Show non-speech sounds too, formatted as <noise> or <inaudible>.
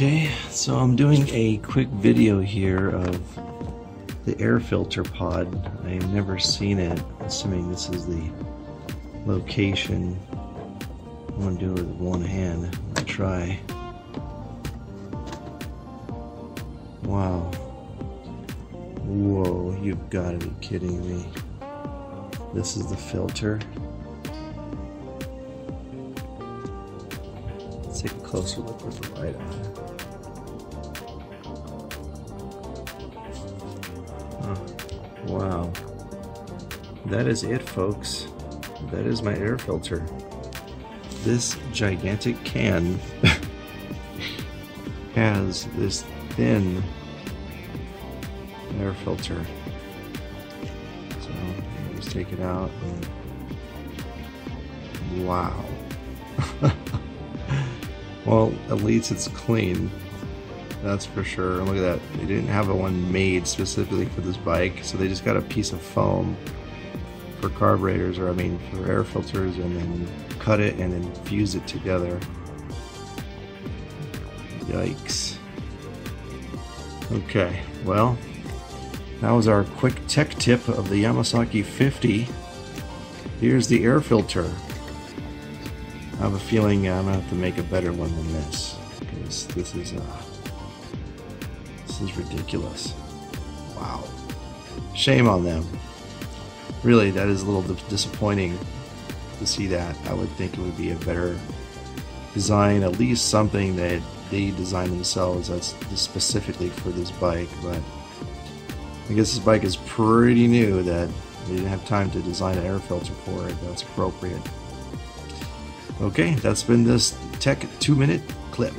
Okay, so I'm doing a quick video here of the air filter pod. I've never seen it, assuming this is the location. I'm gonna do it with one hand. Gonna try. Wow. Whoa, you've got to be kidding me. This is the filter. Let's take a closer look with the light on. Wow. That is it, folks. That is my air filter. This gigantic can <laughs> has this thin air filter. So just take it out and wow. <laughs> well, at least it's clean. That's for sure. And look at that. They didn't have a one made specifically for this bike, so they just got a piece of foam for carburetors, or I mean for air filters, and then cut it and then fuse it together. Yikes. Okay, well, that was our quick tech tip of the Yamasaki 50. Here's the air filter. I have a feeling I'm gonna have to make a better one than this because this is uh, this is ridiculous. Wow, shame on them. Really, that is a little disappointing to see that. I would think it would be a better design, at least something that they designed themselves that's specifically for this bike, but I guess this bike is pretty new that they didn't have time to design an air filter for it that's appropriate. Okay, that's been this tech two minute clip.